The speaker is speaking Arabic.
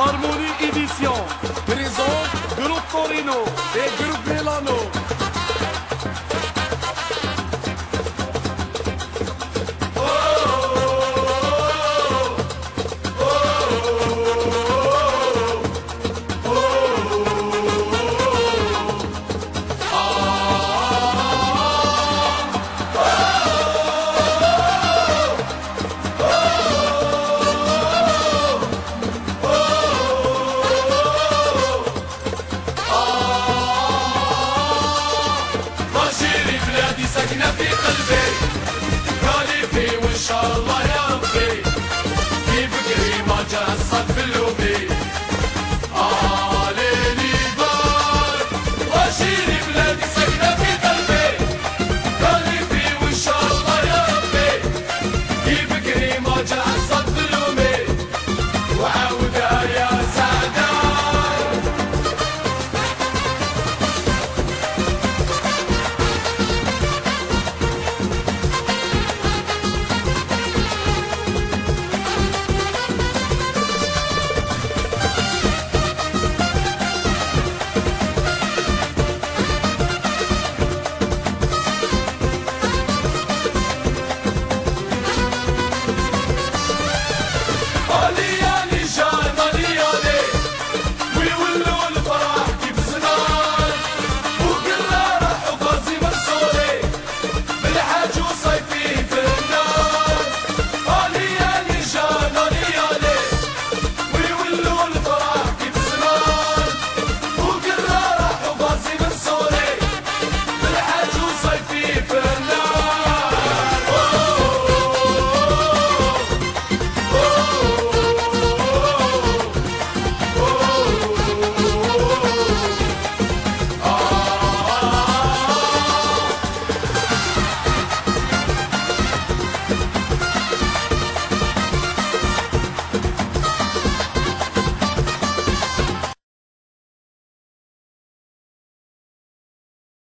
Harmonie Édition présente Groupe Torino et Groupe Milano اللجنة في قلبي. كاليفي وإن شاء الله ينفي في بكري ما جسد بلادي سكنة في قلبي. كاليفي وإن شاء الله ينفي في بكري ما جسد